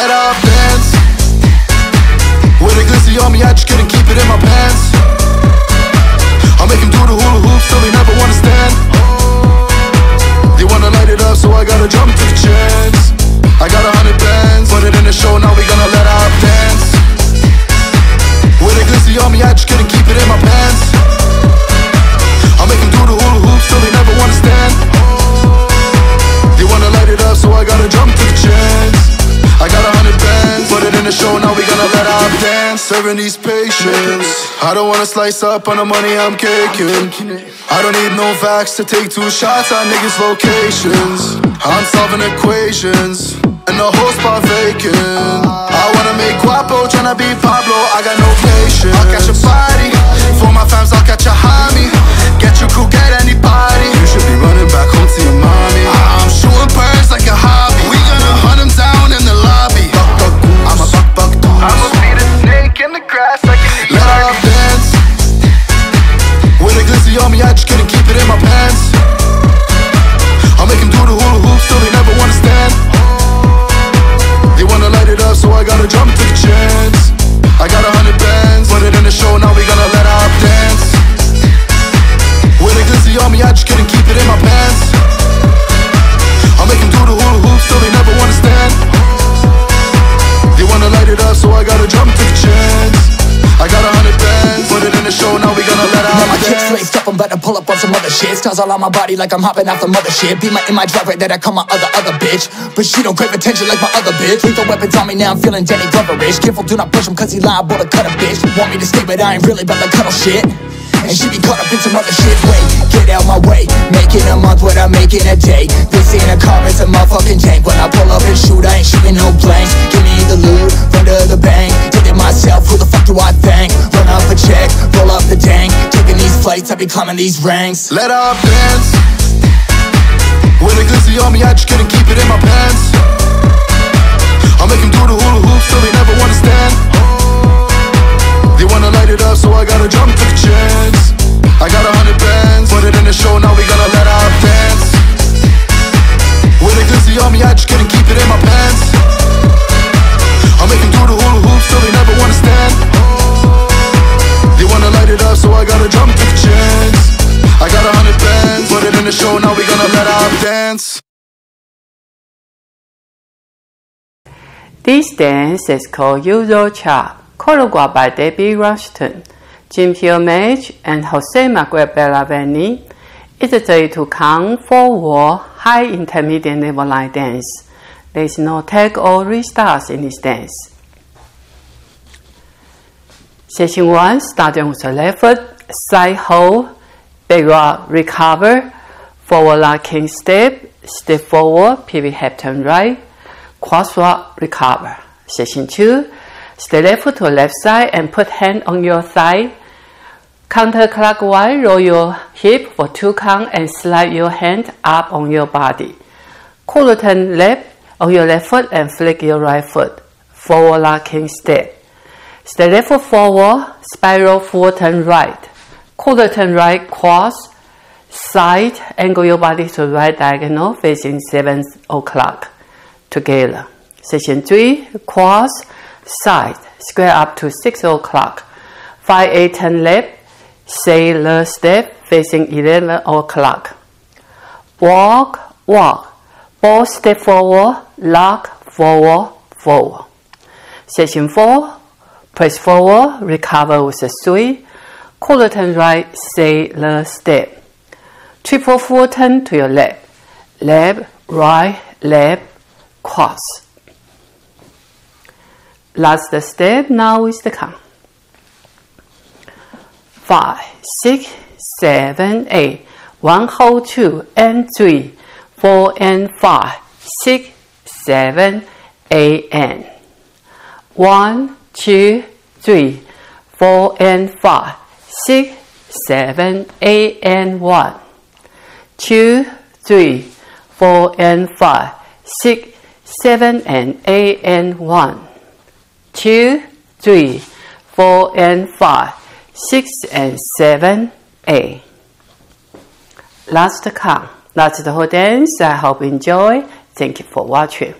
Let up dance. With a glizzy on me, I just couldn't keep it in my pants. I'll make them do the hula hoops till they never Serving these patients. I don't wanna slice up on the money I'm caking. I don't need no facts to take two shots on niggas' locations. I'm solving equations, and the whole spot vacant. I wanna make guapo, tryna be Pablo, I got no patience. I'll catch a body, in my. I pull up on some other shit. Stars all on my body like I'm hopping off the mother shit. Be my in my driveway that I call my other other bitch. But she don't crave attention like my other bitch. Lethal weapons on me now, I'm feeling Danny Glover-ish. Careful, do not push him cause he liable to cut a bitch. Want me to stay, but I ain't really about to cuddle shit. And she be caught up in some other shit. Wait, get out my way. Making a month what I'm making a day. This ain't a car, it's a motherfucking tank. When I pull up and shoot, I ain't shooting no blanks. Give me the loot, run to the bank. Did it myself, who the fuck do I thank? Run up a check, roll up the dank. Flights, I be climbing these ranks. Let up dance. With a glizzy on me, I just couldn't keep it in my pants. I make them do the hula hoops till they never wanna stand. They wanna light it up, so I gotta jump to the chance. I got a hundred bands, put it in the show, now we gonna let out dance. With a glizzy on me, I just couldn't keep it in the show, now we gonna let out dance. This dance is called Euro Cha, choreographed by Debbie Rushton, Jean-Pierre Madge, and José Miguel Belloque Vane. It is a to count forward high intermediate level line dance. There is no tag or restarts in this dance. Session 1, starting with the left foot, side hold, back rock, recover, forward locking step, step forward, pivot half turn right, cross walk, recover. Session 2, step left foot to left side and put hand on your thigh. Counterclockwise, roll your hip for two count and slide your hand up on your body. Quarter turn left on your left foot and flick your right foot. Forward locking step. Step left foot forward, spiral forward turn right. Quarter turn right, cross, side, angle your body to right diagonal facing 7 o'clock together. Session 3, cross, side, square up to 6 o'clock. 5, 8, 10 left, sailor step facing 11 o'clock. Walk, walk, ball step forward, lock, forward, forward. Session 4, press forward, recover with a sweep, quarter turn right, sailor step. Triple full turn to your left, left, right, left, cross. Last step now is the count. Five, six, seven, eight. One hold two and three, four and five, six, seven, eight and one, two, three, four and five, six, seven, eight and one, two, three, four and five, six, seven and eight and one, two, three, four and five, six and seven, eight. Last count. That's the whole dance. I hope you enjoy. Thank you for watching.